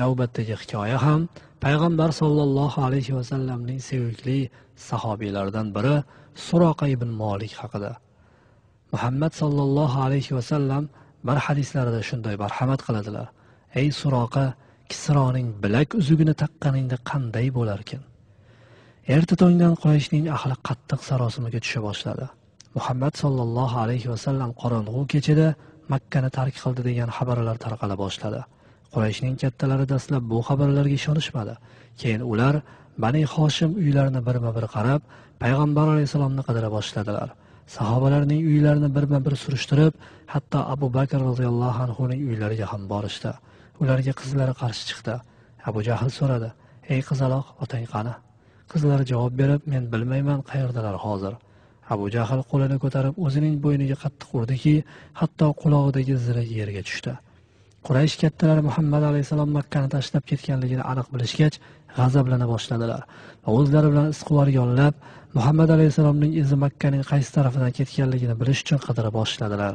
navbatdagi hikoya ham payg'ambar sollallohu alayhi vasallamning sevikli sahobiylaridan biri suroqa ibn molik haqida. Muhammad sollallohu alayhi vasallam bir hadislarida shunday marhamat qiladilar. Ey suroqa kisroning bilak uzugini taqqaningda qanday bo'larkin? Erta tongdan quyoshning ahli qattiq sarosimaga tusha boshladi. Muhammad sollallohu alayhi vasallam qorong'u kechada makkani tark qildi degan xabarlar tarqala boshladi. Qurayshning kattalari dastlab bu xabarlarga ishonishmadi. Keyin ular bani hoshim uylarini birma bir qarab payg'ambar alayhissalomni qidira boshladilar. Sahobalarning uylarini birma bir surishtirib hatto abu bakr roziyallohu anhuning uylariga ham borishdi. Ularga qizlari qarshi chiqdi. Abu jahl so'radi ey qizaloq otang qani? Qizlari javob berib men bilmayman qayerdalar hozir. Abu jahl qo'lini ko'tarib o'zining bo'yniga qattiq urdiki hatto qulog'idagi zira yerga tushdi. Quraysh kattalari muhammad alayhissalom makkani tashlab ketganligini aniq bilishgach g'azablana boshladilar va o'zlari bilan isquvor yollab muhammad alayhissalomning izi makkaning qaysi tarafidan ketganligini bilish uchun qidira boshladilar.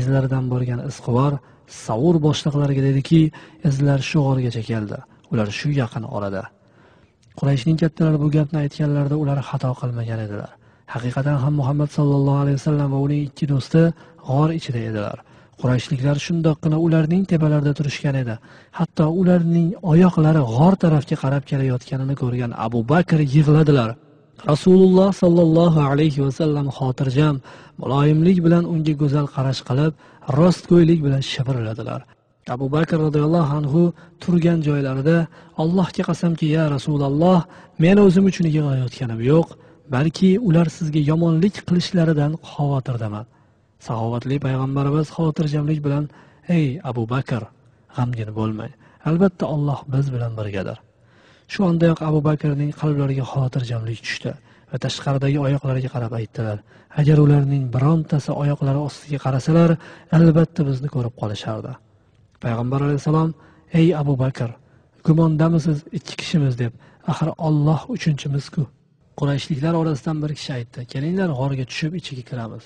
Izlaridan bo'lgan isquvor savur boshliqlariga dediki izlar shu g'orgacha keldi ular shu yaqin orada. Qurayshning kattalari bu gapni aytganlarida ular xato qilmagan edilar. Haqiqatan ham muhammad sollallohu alayhi vasallam va uning ikki do'sti g'or ichida edilar. Qurayshliklar shundoqqina ularning tepalarida turishgan edi. Hatto ularning oyoqlari g'or tarafga qarab kelayotganini ko'rgan abu bakr yig'ladilar. Rasululloh sollallohu alayhi vasallam xotirjam muloyimlik bilan unga go'zal qarash qilib rostgo'ylik bilan shivirladilar. Abu bakr roziyallohu anhu turgan joylarida allohga qasamki ya rasululloh men o'zim uchun yig'layotganim yo'q balki ular sizga yomonlik qilishlaridan xavotirdaman. Saxovatli payg'ambarimiz xotirjamlik bilan ey abu bakr g'amgin bo'lmang. Albatta olloh biz bilan birgadir. Shu ondayoq abu bakrning qalblariga xotirjamlik tushdi va tashqaridagi oyoqlariga qarab aytdilar agar ularning birontasi oyoqlari ostiga qarasalar albatta bizni ko'rib qolishardi. Payg'ambar alayhissalom ey abu bakr gumondamisiz ikki kishimiz? deb axir olloh uchinchisku qurayshliklar orasidan bir kishi aytdi kelinglar g'orga tushib ichiga kiramiz.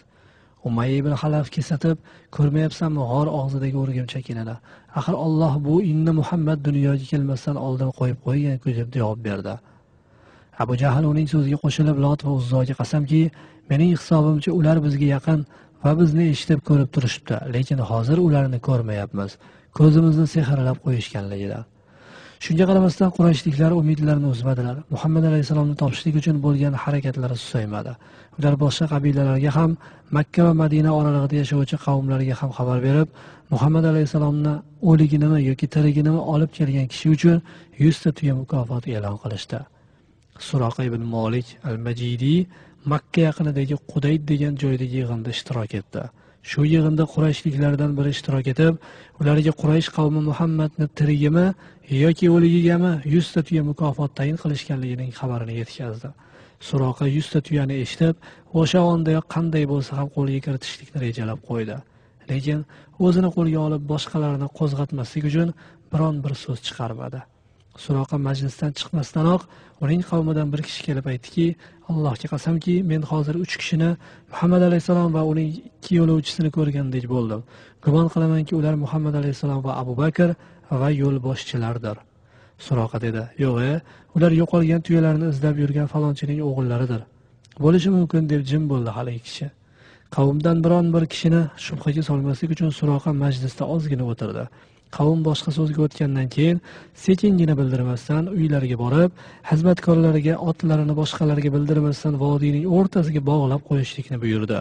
Umay ibn halaf kesatib ko'rmayapsanmi g'or og'zidagi o'rgimchak inini axir olloh bu inni muhammad dunyoga kelmasdan oldin qo'yib qo'yganku deb javob berdi. Abu jahl uning so'ziga qo'shilib lot va uzzoga qasamki mening hisobimcha ular bizga yaqin va bizni eshitib ko'rib turishibdi lekin hozir ularni ko'rmayapmiz. Ko'zimizni sehrlab qo'yishganligidan shunga qaramasdan qurayshliklar umidlarini uzmadilar. Muhammad alayhissalomni topishlik uchun bo'lgan harakatlari susaymadi. Ular boshqa qabilalarga ham makka va madina oralig'ida yashovchi qavmlarga ham xabar berib muhammad alayhissalomni o'liginimi yoki tiriginimi olib kelgan kishi uchun yuzta tuya mukofot e'lon qilishdi. Suroqa ibn molik al majidiy makka yaqinidagi qudayd degan joydagi yig'inda ishtirok etdi. Shu yig'inda qurayshliklardan biri ishtirok etib ularga quraysh qavmi muhammadni tirigimi yoki o'ligigami yuzta tuya mukofot tayin qilishganligining xabarini yetkazdi. Suroqa yuzta tuyani eshitib o'sha ondayoq qanday bo'lsa ham qo'lga kiritishlikni rejalab qo'ydi. Lekin o'zini qo'lga olib boshqalarni qo'zg'atmaslik uchun biron bir so'z chiqarmadi. Suroqa majlisdan chiqmasdanoq uning qavmidan bir kishi kelib aytdiki allohga qasamki men hozir uch kishini muhammad alayhissalom va uning ikki yo'lovchisini ko'rgandek bo'ldim. Gumon qilamanki ular muhammad alayhissalom va abu bakr va yo'lboshchilardir. Suroqa dedi yo'q e ular yo'qolgan tuyalarni izlab yurgan falonchining o'g'illaridir. Bo'lishi mumkin deb jim bo'ldi haligi kishi. Qavmdan biron bir kishini shubhaga solmaslik uchun suroqa majlisda ozgina o'tirdi. Qavm boshqa so'zga o'tgandan keyin sekingina bildirmasdan uylariga borib xizmatkorlariga otlarini boshqalarga bildirmasdan vodiyning o'rtasiga bog'lab qo'yishlikni buyurdi.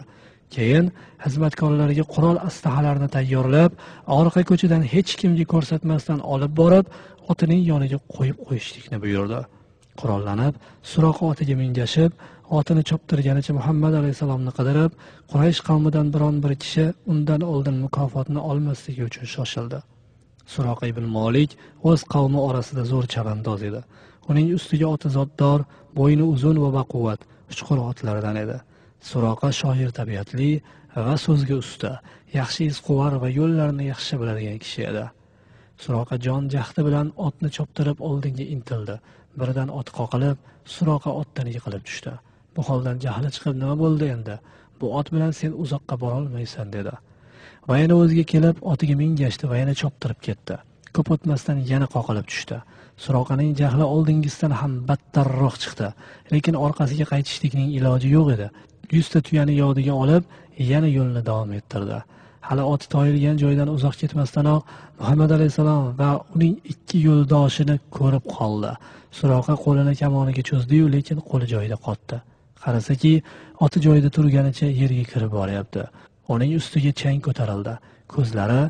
Keyin xizmatkorlariga qurol aslahalarni tayyorlab orqa ko'chadan hech kimga ko'rsatmasdan olib borib otining yoniga qo'yib qo'yishlikni buyurdi. Qurollanib suroqi otiga mingashib otini choptirganicha muhammad alayhissalomni qidirib quraysh qavmidan biron bir kishi undan oldin mukofotni olmasligi uchun shoshildi. Suroqa ibn molik o'z qavmi orasida zo'r chavandoz edi. Uning ustiga oti zotdor bo'yni uzun va baquvvat uchqur otlardan edi. Suroqa shoir tabiatli va so'zga usta yaxshi izquvar va yo'llarni yaxshi biladigan kishi edi. Suroqa jon jahdi bilan otni choptirib oldinga intildi. Birdan ot qoqilib suroqa otdan yiqilib tushdi. Bu holdan jahli chiqib nima bo'ldi endi? Bu ot bilan sen uzoqqa borolmaysan dedi. Va yana o'ziga kelib otiga mingashdi va yana choptirib ketdi. Ko'p o'tmasdan yana qoqilib tushdi. Suroqaning jahli oldingisidan ham battarroq chiqdi. Lekin orqasiga qaytishlikning iloji yo'q edi. Yuzta tuyani yodiga olib yana yo'lni davom ettirdi. Hali oti toyilgan joydan uzoq ketmasdanoq muhammad alayhissalom va uning ikki yo'ldoshini ko'rib qoldi. Suroqa qo'lini kamoniga cho'zdiyu lekin qo'li joyida qotdi. Qarasaki oti joyida turganicha yerga kirib boryapti. Uning ustiga chang ko'tarildi. Ko'zlari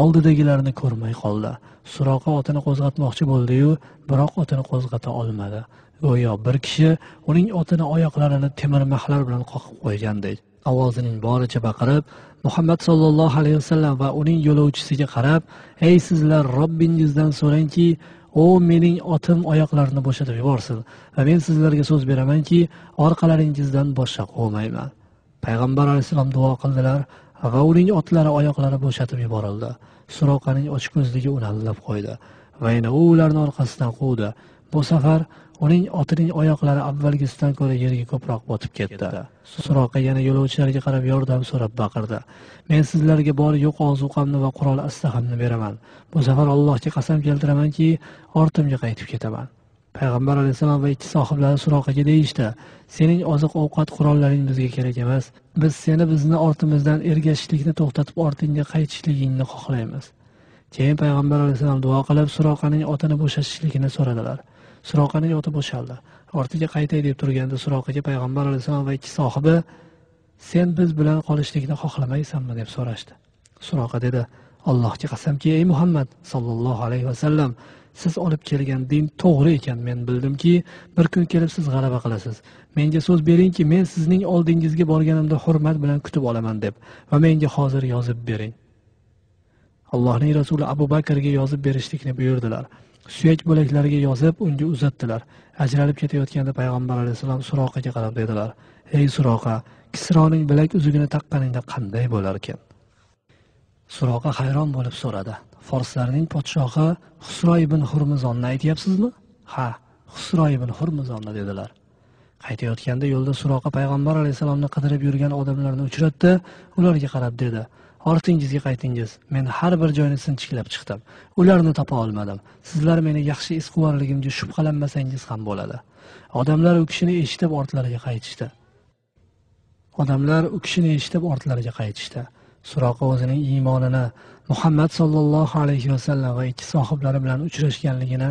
oldidagilarni ko'rmay qoldi. Suroqa otini qo'zg'atmoqchi bo'ldiyu biroq otini qo'zg'ata olmadi. Go'yo bir kishi uning otini oyoqlarini temir mahlar bilan qoqib qo'ygandek ovozining boricha baqirib muhammad sollallohu alayhi vasallam va uning yo'lovchisiga qarab ey sizlar robbingizdan so'rangki u mening otim oyoqlarini bo'shatib yuborsin va men sizlarga so'z beramanki orqalaringizdan boshqa quvmayman. Payg'ambar alayhissalom duo qildilar. Va uning otlari oyoqlari bo'shatib yuborildi. Suroqaning ochko'zligi uni aldab qo'ydi. Va yana u ularni orqasidan quvdi. Bu safar uning otining oyoqlari avvalgisidan ko'ra yerga ko'proq botib ketdi. Suroqa yana yo'lovchilarga qarab yordam so'rab baqirdi. Men sizlarga bor yo'q ozuqamni va qurol aslahamni beraman. Bu safar allohga qasam keltiramanki ortimga qaytib ketaman. Payg'ambar alayhissalom va ikki sohiblari suroqaga deyishdi. Sening oziq ovqat qurollaring bizga kerak emas. Biz seni bizni ortimizdan ergashishlikni to'xtatib ortingga qaytishligingni xohlaymiz. Keyin payg'ambar alayhissalom duo qilib suroqaning otini bo'shatishligini so'radilar. Suroqaning oti bo'shaldi. Ortiga qaytay deb turganda suroqaga payg'ambar alayhissalom va ikki sohibi sen biz bilan qolishlikni xohlamaysanmi? deb so'rashdi. Suroqa dedi allohga qasamki ey muhammad sollallohu alayhi vasallam siz olib kelgan din to'g'ri ekan. Men bildimki bir kun kelib siz g'alaba qilasiz. Menga so'z beringki men sizning oldingizga borganimda hurmat bilan kutib olaman deb va menga hozir yozib bering. Allohning rasuli abu bakrga yozib berishlikni buyurdilar. Suyak bo'laklariga yozib unga uzatdilar. Ajralib ketayotganda payg'ambar alayhissalom suroqaga qarab dedilar ey suroqa kisroning bilak uzugini taqqaningda qanday bo'larkan suroqa hayron bo'lib so'radi. Forslarning podshohi husro ibn hurmizonni aytyapsizmi? Ha husro ibn hurmizonni dedilar. Qaytayotganda yo'lda suroqa payg'ambar alayhissalomni qidirib yurgan odamlarni uchratdi ularga qarab dedi ortingizga qaytingiz men har bir joyni sinchiklab chiqdim. Ularni topa olmadim. Sizlar meni yaxshi izquvarligimga shubhalanmasangiz ham bo'ladi. Odamlar u kishini eshitib ortlariga qaytishdi. Odamlar u kishini eshitib ortlariga qaytishdi. Suroqa o'zining iymonini muhammad sollallohu alayhi vasallam va ikki sohiblari bilan uchrashganligini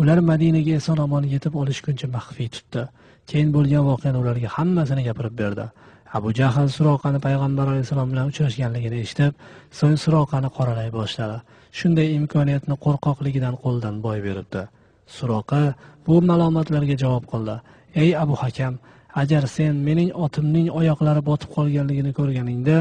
ular madinaga eson omon yetib olishguncha maxfiy tutdi. Keyin bo'lgan voqeani ularga hammasini gapirib berdi. Abu jahl suroqani payg'ambar alayhissalom bilan uchrashganligini eshitib so'ng suroqani qoralay boshladi. Shunday imkoniyatni qo'rqoqligidan qo'ldan boy beribdi. Suroqa bu malomatlarga javob qildi. Ey abu hakam agar sen mening otimning oyoqlari botib qolganligini ko'rganingda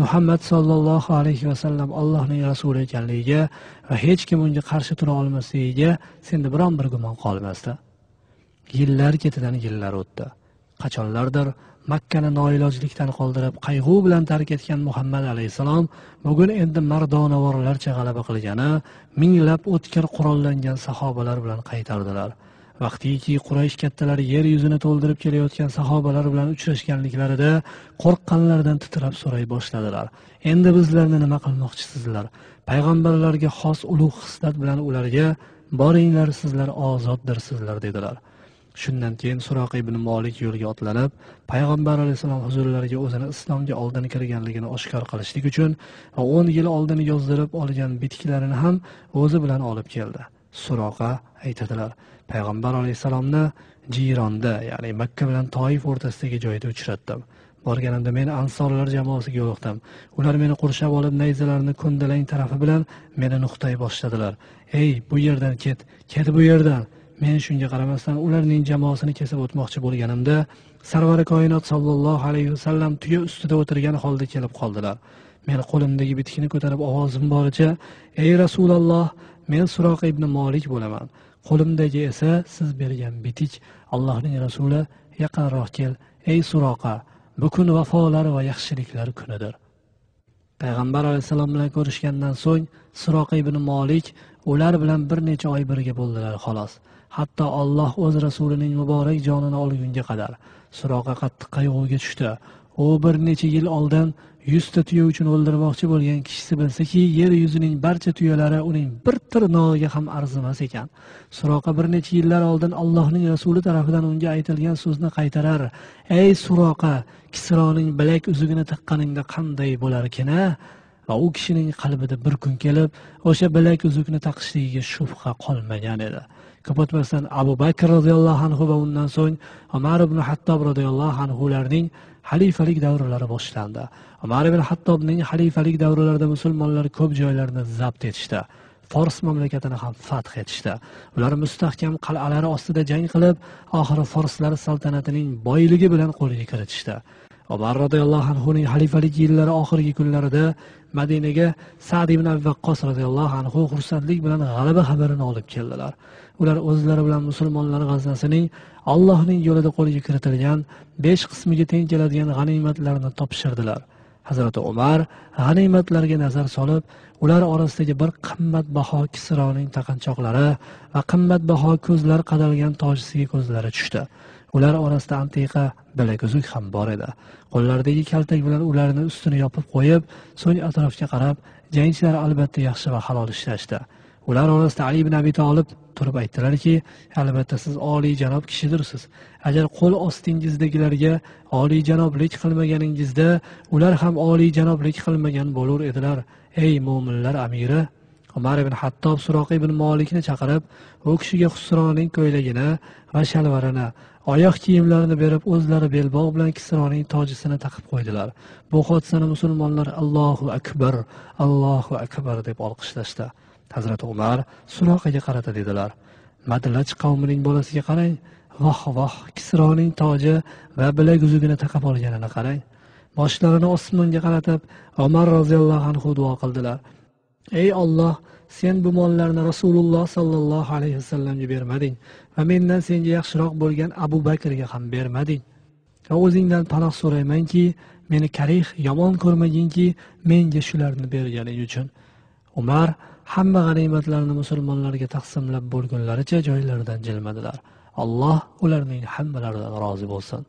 muhammad sollallohu alayhi vasallam allohning rasuli ekanligiga va hech kim unga qarshi tura olmasligiga senda biron bir gumon qolmasdi. Yillar ketidan yillar o'tdi. Qachonlardir makkani noilojlikdan qoldirib qayg'u bilan tark etgan muhammad alayhissalom bugun endi mardonavorlarcha g'alaba qilgani minglab o'tkir qurollangan sahobalar bilan qaytardilar. Vaqtiki quraysh kattalari yer yuzini to'ldirib kelayotgan sahobalar bilan uchrashganliklarida qo'rqqanlaridan titrab so'ray boshladilar. Endi bizlarni nima qilmoqchisizlar? Payg'ambarlarga xos ulug' xislat bilan ularga boringlar sizlar ozoddirsizlar dedilar. Shundan keyin suroq ibn molik yo'lga otlanib payg'ambar alayhissalom huzurlariga o'zini islomga oldin kirganligini oshkor qilishlik uchun va o'n yil oldin yozdirib olgan bitiklarini ham o'zi bilan olib keldi. Suroqa aytadilar. Payg'ambar alayhissalomni jiyronda ya'ni makka bilan toif o'rtasidagi joyda uchratdim. Borganimda men ansorlar jamoasiga yo'liqdim. Ular meni qurshab olib nayzalarini ko'ndalang tarafi bilan meni nuqtay boshladilar. Ey bu yerdan ket ket bu yerdan. Men shunga qaramasdan ularning jamoasini kesib o'tmoqchi bo'lganimda sarvari koinot sollallohu alayhi vasallam tuya ustida o'tirgan holda kelib qoldilar. Men qo'limdagi bitikni ko'tarib ovozim boricha ey rasululloh men suroq ibn molik bo'laman. Qo'limdagi esa siz bergan bitik allohning rasuli yaqinroq kel ey suroqa bu kun vafolar va yaxshiliklar kunidir. Payg'ambar alayhissalom bilan ko'rishgandan so'ng suroqa ibn molik ular bilan bir necha oy birga bo'ldilar xolos. Hatto olloh o'z rasulining muborak jonini olgunga qadar suroqa qattiq qayg'uga tushdi. U bir necha yil oldin yuzta tuya uchun o'ldirmoqchi bo'lgan kishisi bilsaki yer yuzining barcha tuyalari uning bir tirnog'iga ham arzimas ekan. Suroqa bir necha yillar oldin allohning rasuli tarafidan unga aytilgan so'zni qaytarar. Ey suroqa kisroning bilak uzugini taqqaningda qanday bo'larkina? Va u kishining qalbida bir kun kelib o'sha bilak uzukni taqishligiga shubha qolmagan edi. Ko'p o'tmasdan abu bakr roziyallohu anhu va undan so'ng umar ibn hattob roziyallohu anhularning xalifalik davrlari boshlandi. Umar ibn hattobning xalifalik davrlarida musulmonlar ko'p joylarni zabt etishdi. Fors mamlakatini ham fath etishdi. Ular mustahkam qal'alari ostida jang qilib oxiri forslar saltanatining boyligi bilan qo'lga kiritishdi. Umar roziyallohu anhuning xalifalik yillari oxirgi kunlarida madinaga sad ibn abi vaqqos roziyallohu anhu xursandlik bilan g'alaba xabarini olib keldilar. Ular o'zlari bilan musulmonlar g'aznasining allohning yo'lida qo'lga kiritilgan besh qismiga teng keladigan g'animatlarni topshirdilar. Hazrati umar g'animatlarga nazar solib ular orasidagi bir qimmatbaho kisroning taqinchoqlari va qimmatbaho ko'zlar qadalgan tojisiga ko'zlari tushdi. Ular orasida antiqa bilaguzuk ham bor edi. Qo'llaridagi kaltak bilan ularni ustini yopib qo'yib so'ng atrofga qarab jangchilar albatta yaxshi va halol ishlashdi. Ular orasida ali ibn abi tolib turib aytdilarki albatta siz oliyjanob kishidirsiz. Agar qo'l ostingizdagilarga oliyjanoblik qilmaganingizda ular ham oliyjanoblik qilmagan bo'lur edilar. Ey mo'minlar amiri umar ibn hattob suroq ibn molikni chaqirib u kishiga husroning ko'ylagini va shalvarini oyoq kiyimlarini berib o'zlari belbog' bilan kisroning tojisini taqib qo'ydilar. Bu hodisani musulmonlar allohu akbar allohu akbar deb olqishlashdi. Hazrati umar suroqaga qarata dedilar. Madlaj qavmining bolasiga qarang voh voh kisroning toji va bilak uzugini taqib olganini qarang. Boshlarini osmonga qaratib umar roziyallohu anhu duo qildilar. Ey olloh sen bu mollarni rasululloh sollallohu alayhi vasallamga bermading va mendan senga yaxshiroq bo'lgan abu bakrga ham bermading. Va o'zingdan panoh so'raymanki meni karih yomon ko'rmaginki menga shularni berganing uchun. Umar hamma g'animatlarni musulmonlarga taqsimlab bo'lgunlaricha joylaridan jilmadilar. Alloh ularning hammalaridan rozi bo'lsin.